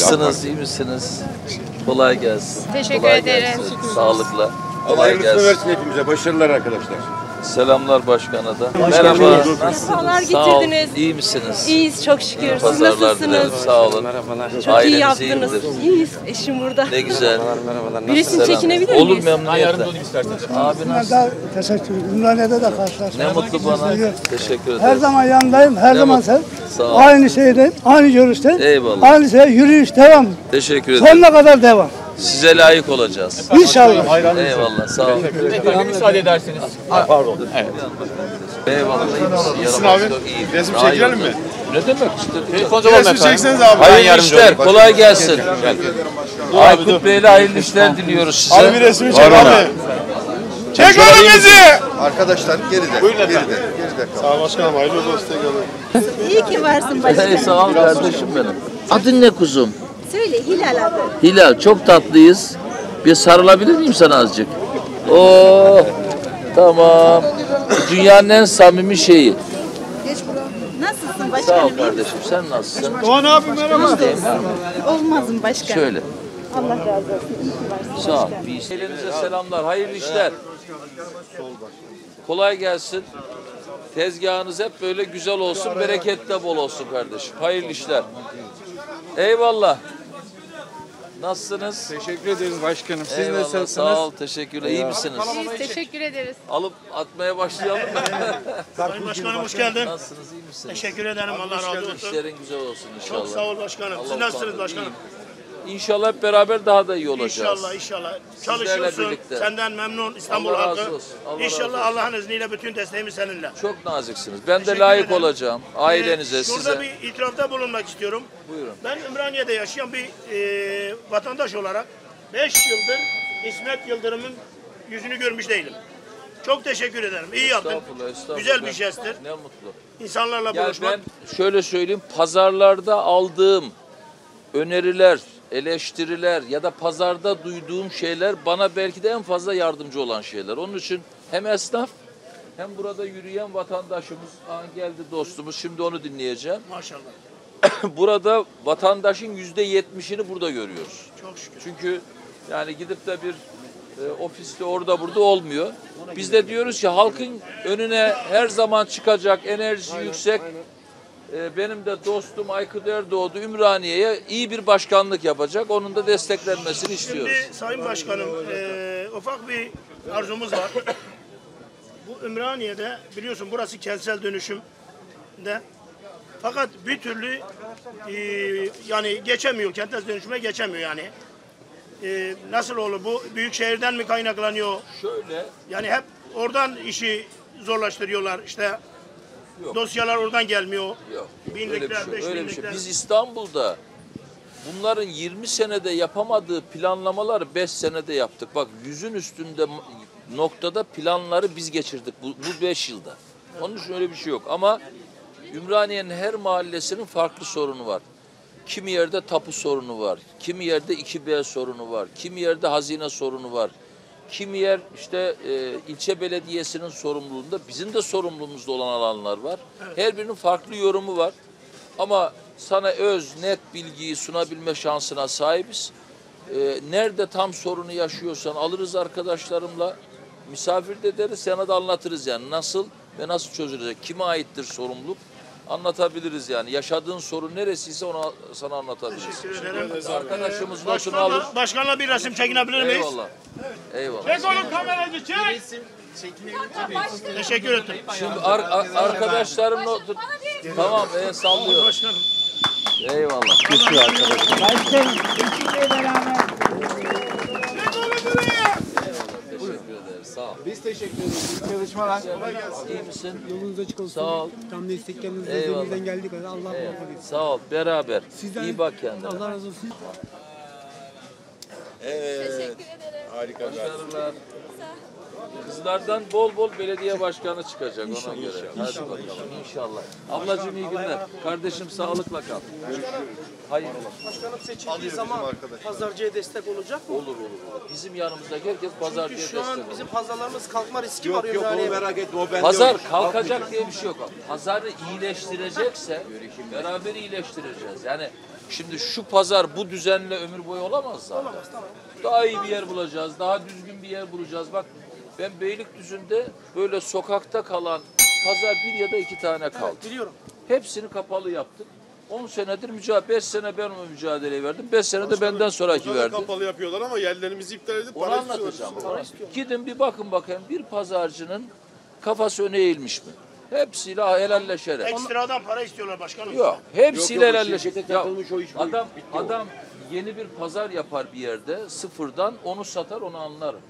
Nasılsınız, iyi misiniz? Kolay gelsin. Teşekkür Kolay ederim. gelsin. Sağlıkla. Allah Kolay hayırlısını gelsin. versin hepimize. Başarılar arkadaşlar. Selamlar başkana da. Başkanım, Merhaba. Nasılsınız? Sağ ol. getirdiniz. İyi misiniz? İyiyiz çok şükür. Siz Pazarlar dilerim. nasılsınız? Sağ olun. Çok iyi Aileniz yaptınız. iyidir. İyiyiz. Eşim burada. Ne güzel. Bir resim Selam. çekinebilir Olur miyiz? memnuniyetle. Abi Ben nasıl? de teşekkür ederim. Ümraniye'de de karşılaştık. Ne mutlu bana. Teşekkür ederim. Her zaman yanındayım, her Ne zaman mutlu. sen. Sağ ol. Aynı şeydeyim, aynı görüşteyim. Eyvallah. Aynı şey, yürüyüş devam. Teşekkür ederim. Sonuna kadar devam. Size layık olacağız. İnşallah. Eyvallah. Sağ olun. müsaade ederseniz. Pardon. Eyvallah. Nasılsın abi? Resim çekilelim mi? Ne demek olun efendim. çekseniz abi. Hayırlı işler, kolay gelsin. Aykut Bey'le hayırlı işler diliyoruz size. Abi bir resmi çek abi. Çek bizi. Arkadaşlar geride. Buyurun geride. efendim. Geride kal. Sağ ol başkanım hayırlı olsun. İyi ki varsın Hey, başkanım. sağ ol kardeşim benim. Adın ne kuzum? Söyle Hilal adı. Hilal, çok tatlıyız. Bir sarılabilir miyim sana azıcık? Oo, tamam. Dünyanın en samimi şeyi. Nasılsın Sağ ol başkanım? kardeşim, sen nasılsın? Doğan abi merhaba. Olmazım başkanım. Şöyle, Allah razı olsun. Sağ ol. Bir Elinize selamlar, hayırlı işler. Kolay gelsin. Tezgahınız hep böyle güzel olsun, berekette bol olsun kardeşim. Hayırlı işler. Eyvallah. Nasılsınız? Teşekkür ederiz başkanım. Siz Eyvallah, nasılsınız? Sağ ol, teşekkürler. İyi misiniz? Biz teşekkür ederiz. Alıp atmaya başlayalım mı? Sayın Başkanım hoş geldin. Nasılsınız, iyi misiniz? Teşekkür ederim. Allah razı olsun. İşlerin güzel olsun inşallah. Çok sağ ol başkanım. Siz nasılsınız başkanım? iyiyim. İnşallah hep beraber daha da iyi olacağız. İnşallah inşallah. Çalışıyorsun. birlikte. Senden memnun İstanbul Allah razı halkı. olsun, Allah razı İnşallah Allah'ın izniyle bütün desteğimiz seninle. Çok naziksiniz. Ben de Teşekkür layık ederim. olacağım. Ailenize, Ee, Şurada size. bir itirafta bulunmak istiyorum. Buyurun. Ben Ümraniye'de yaşayan bir e, vatandaş olarak 5 yıldır İsmet Yıldırım'ın yüzünü görmüş değilim. Çok teşekkür ederim. İyi yaptın. Estağfurullah, estağfurullah. Güzel bir jesttir. Ne mutlu. İnsanlarla Yani buluşmak. ben şöyle söyleyeyim. Pazarlarda aldığım öneriler, eleştiriler ya da pazarda duyduğum şeyler bana belki de en fazla yardımcı olan şeyler. Onun için hem esnaf hem burada yürüyen vatandaşımız, Aa, geldi dostumuz şimdi onu dinleyeceğim. Maşallah. burada vatandaşın yüzde yetmişini burada görüyoruz. Çok şükür. Çünkü yani gidip de bir e, ofiste orada burada olmuyor. Biz de diyoruz ki halkın önüne her zaman çıkacak enerjisi yüksek. e, benim de dostum Aykut Erdoğdu Ümraniye'ye iyi bir başkanlık yapacak. Onun da desteklenmesini istiyoruz. Şimdi Sayın Başkanım eee, ufak bir arzumuz var. Bu Ümraniye'de biliyorsun burası kentsel dönüşümde. Fakat bir türlü eee, yani geçemiyor, kentsel dönüşüme geçemiyor yani. Eee, nasıl olur bu? Büyük şehirden mi kaynaklanıyor? Şöyle Yani hep oradan işi zorlaştırıyorlar. İşte dosyalar oradan gelmiyor. yok. Binlikler, Öyle bir şey. beş Öyle bir şey. Biz İstanbul'da bunların 20 senede yapamadığı planlamaları 5 senede yaptık. Bak yüzün üstünde noktada planları biz geçirdik bu, bu 5 yılda. Onun için öyle bir şey yok. Ama Ümraniye'nin her mahallesinin farklı sorunu var. Kimi yerde tapu sorunu var. Kimi yerde 2B sorunu var. Kimi yerde hazine sorunu var. Kimi yer işte e, ilçe belediyesinin sorumluluğunda bizim de sorumluluğumuzda olan alanlar var. Her birinin farklı yorumu var. Ama sana öz, net bilgiyi sunabilme şansına sahibiz. Ee, nerede tam sorunu yaşıyorsan alırız arkadaşlarımla. Misafir de ederiz, sana da anlatırız yani nasıl ve nasıl çözülecek, kime aittir sorumluluk anlatabiliriz yani. Yaşadığın sorun neresiyse onu sana anlatabiliriz. Teşekkür ederim. Arkadaşımız notunu alır. Başkanla, bir resim çekinebilir miyiz? Eyvallah. Eyvallah. Çek oğlum kameracı çek. Teşekkür ederim. Şimdi ar- ar- arkadaşlarım notu... Tamam, e, sallıyorum. Başkanım. Eyvallah. Teşekkür ederiz. Sağ ol. Biz teşekkür ederiz. İyi çalışmalar. İyi misin? Yolunuz açık olsun. Sağ ol. Tam destekleriniz Eyvallah. elimizden geldiği kadar Allah muvaffak etsin. Sağ ol. Beraber. Sizden İyi bak kendine. Allah razı olsun. Başarılar. Kızlardan bol bol belediye başkanı çıkacak ona göre. Hadi bakalım inşallah. Ablacığım iyi günler. Kardeşim sağlıkla kal. Hayırlı. Başkanım seçildiği zaman pazarcıya destek olacak mı? Olur olur olur. Bizim yanımızdaki herkes pazarcıya Çünkü destek şu an olur. bizim pazarlarımız kalkma riski var Yok yok onu merak etme o bende Pazar yok. kalkacak diye bir şey yok. abi. Pazarı iyileştirecekse beraber iyileştireceğiz. Yani Şimdi şu pazar bu düzenle ömür boyu olamaz zaten. Daha iyi bir yer bulacağız, daha düzgün bir yer bulacağız. Bak ben Beylikdüzü'nde böyle sokakta kalan pazar bir ya da iki tane kaldı. Biliyorum. Hepsini kapalı yaptık. 10 senedir mücadele, 5 sene ben o mücadeleyi verdim. 5 sene de benden sonraki verdi. kapalı yapıyorlar ama yerlerimizi iptal edip Onu para anlatacağım. istiyorlar. Gidin bir bakın bakayım bir pazarcının kafası öne eğilmiş mi? Hepsiyle helalleşerek. Ekstradan para istiyorlar başkanım. Yok, hepsiyle Yok, yok, o helalleşerek. şirkete Ya, takılmış o iş bu, adam, bitti o. adam yeni bir pazar yapar bir yerde sıfırdan onu satar onu anlarım.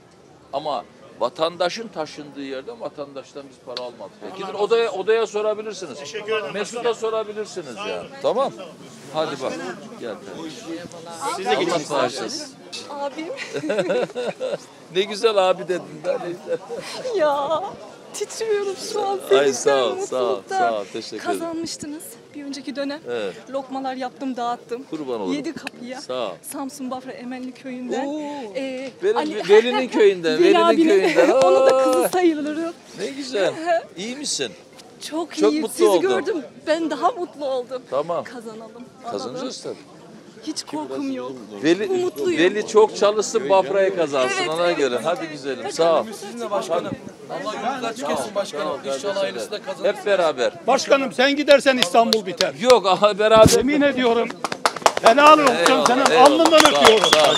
Ama vatandaşın taşındığı yerden vatandaştan biz para almadık. Ya Gidin odaya odaya sorabilirsiniz. Teşekkür ederim Mesut'a sorabilirsiniz yani. Tamam. Hadi bak. Gel. Size Allah bağışlasın. Abim. Ne güzel abi dedin de ya titriyorum şu an. Ay sağ ol, sağ ol, sağ ol. Teşekkür ederim. Kazanmıştınız bir önceki dönem. Evet. Lokmalar yaptım, dağıttım. Kurban olurum. Yedi kapıya. Sağ ol. Samsun Bafra Emenli köyünden. Oo. Ee, Benim Ali- Veli'nin köyünden, Veli Veli'nin köyünden. Onun da kızı sayılırım. Ne güzel. İyi misin? Çok, Çok iyiyim. mutlu Sizi oldum. gördüm. Ben daha mutlu oldum. Tamam. Kazanalım. Kazanacağız tabii. Hiç korkum yok. Veli, Umutluyum. Veli çok çalışsın Bafra'ya kazansın Evet, ona evet. göre. Hadi güzelim sağ ol. Sizinle başkanım. Allah yolunuz açık etsin başkanım. İnşallah hayırlısı da kazanır. Hep beraber. Başkanım sen gidersen İstanbul biter. Yok aha beraber. Yemin ediyorum. Helal olsun Eyvallah, senin eyvallah. alnından Sağ ol, öpüyorum. Sağ ol.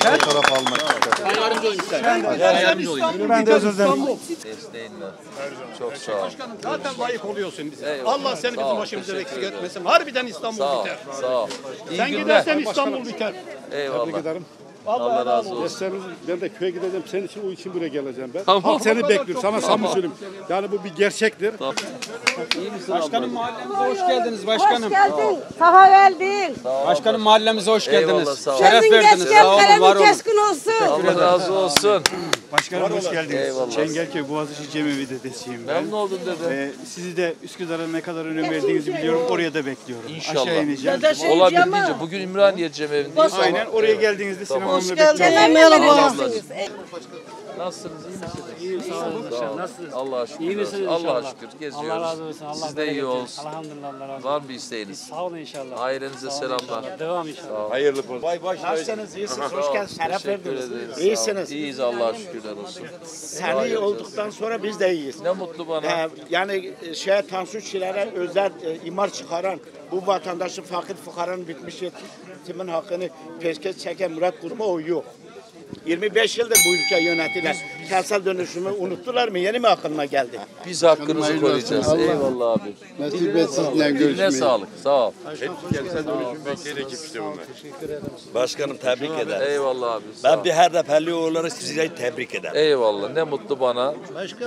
teşekkür ederim. Fotoğraf almak ister. Ben de özür dilerim. Desteğinle. Çok sağ ol. Zaten layık oluyorsun bize. Eyvallah. Allah seni bizim başımıza eksik etmesin. Harbiden İstanbul biter. Sağ ol. Sen gidersen İstanbul biter. Eyvallah. ederim. Allah razı olsun. Sesleriniz, ben de köye gideceğim. Senin için o için buraya geleceğim ben. Tamam. Halk seni bekliyor. Sana samimi söyleyeyim. Yani bu bir gerçektir. İyi misin Başkanım mahallemize hoş geldiniz başkanım. geldin. Safa geldin. Başkanım mahallemize hoş Eyvallah, geldiniz. sağ ol. Şeref verdiniz. Sağ olun, var olun. keskin olsun. Allah razı olsun. Başkanım hoş geldiniz. Eyvallah. Çengelköy Boğaziçi Cemevi dedesiyim ben. Memnun oldum dede. Ee, sizi de Üsküdar'a ne kadar önem verdiğinizi biliyorum. Oraya da bekliyorum. İnşallah. Aşağı ineceğim. Olabildiğince bugün Ümraniye cemevindeyiz. Aynen oraya geldiğinizde Tamam. Hanım'la geldin. Merhaba. Nasılsınız? iyi misiniz? İyiyim sağ olun. Nasılsınız? Allah'a şükür. İyi misiniz Allah'a şükür. Geziyoruz. Allah razı olsun. Allah Siz de iyi olsun. Elhamdülillah Allah razı olsun. Var mı isteğiniz? Sağ olun inşallah. Ailenize selamlar. Devam inşallah. Hayırlı olsun. Nasılsınız? İyisiniz. Hoş geldiniz. Şeref verdiniz. Sağ olun. İyisiniz. İyiyiz Allah'a şükürler olsun. Sen iyi olduktan sonra biz de iyiyiz. Ne mutlu bana. Ee, yani e, şey Tansu Çiler'e özel e, imar çıkaran, bu vatandaşın fakir fukaranın bitmiş yetimin hakkını peşkeş çeken Murat Kurum'a o yok. 25 yıldır bu ülke yönetilen kentsel dönüşümü unuttular mı? Yeni mi aklına geldi? Biz hakkınızı koruyacağız. Eyvallah abi. Nasip et sizinle sağlık. Sağ ol. Kentsel dönüşüm bekleyen ekip işte bunlar. Başkanım tebrik ederim. Eyvallah abi. Ben bir HDP'li olarak sizi tebrik ederim. Eyvallah. Ne mutlu bana.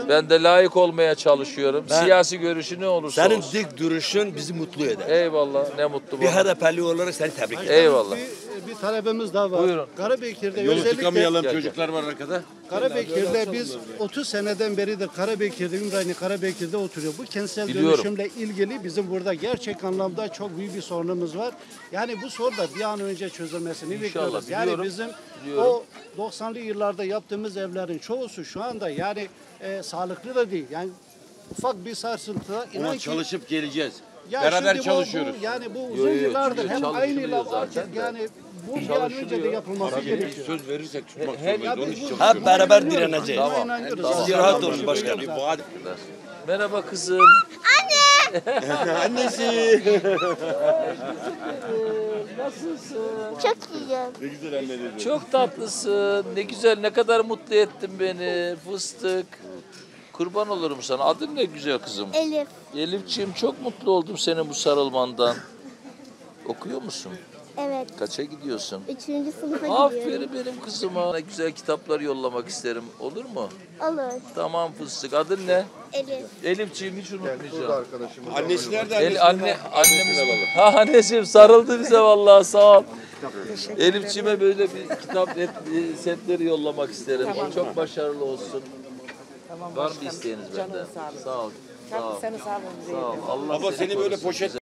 Ben de layık olmaya çalışıyorum. Siyasi görüşü ne olursa Senin olsun. dik duruşun bizi mutlu eder. Eyvallah. Ne mutlu Bir bana. HDP'li olarak seni tebrik ederim. Eyvallah. Bir talebimiz daha var. Buyurun. Karabekir'de Yolu özellikle tıkamayalım çocuklar var arkada. Karabekir'de biz 30 seneden beridir Karabekir'de, Ümraniye Karabekir'de oturuyor. Bu kentsel Biliyorum. dönüşümle ilgili bizim burada gerçek anlamda çok büyük bir sorunumuz var. Yani bu sorun da bir an önce çözülmesini bekliyoruz. Yani biliyorum, bizim biliyorum. o 90'lı yıllarda yaptığımız evlerin çoğusu şu anda yani e, sağlıklı da değil. Yani ufak bir sarsıntıda inan Ama ki çalışıp geleceğiz. ya Beraber şimdi bu- çalışıyoruz. Bu, yani bu Yo, uzun yo, yıllardır hem çalışılıyor aynı laf zaten de. yani bu bir an önce de yapılması gerekiyor. Söz verirsek tutmak zorundayız. Onun için bu- çalışıyoruz. Hep beraber direneceğiz. Tamam. Siz rahat olun başkanım. Merhaba kızım. Çok iyiyim. Ne güzel anne dedi. Çok tatlısın. Ne güzel, ne kadar mutlu ettin beni. Fıstık. Kurban olurum sana. Adın ne güzel kızım? Elif. Elifciğim çok mutlu oldum senin bu sarılmandan. Okuyor musun? Evet. Kaça gidiyorsun? Üçüncü sınıfa gidiyorum. Aferin benim kızıma. Güzel kitaplar yollamak isterim. Olur mu? Olur. Tamam fıstık. Adın ne? Elif. Elifciğim hiç Burada unutmayacağım. arkadaşımız. Annesi nerede? Annesi El, anne, annemiz Ha anneciğim sarıldı bize vallahi sağ ol. Elifçime böyle bir kitap e, setleri yollamak isterim. Çok başarılı olsun. Var mı isteğiniz benden? Sağ ol. Sağ ol. Sağ ol. Allah Baba seni seni böyle korusun. poşet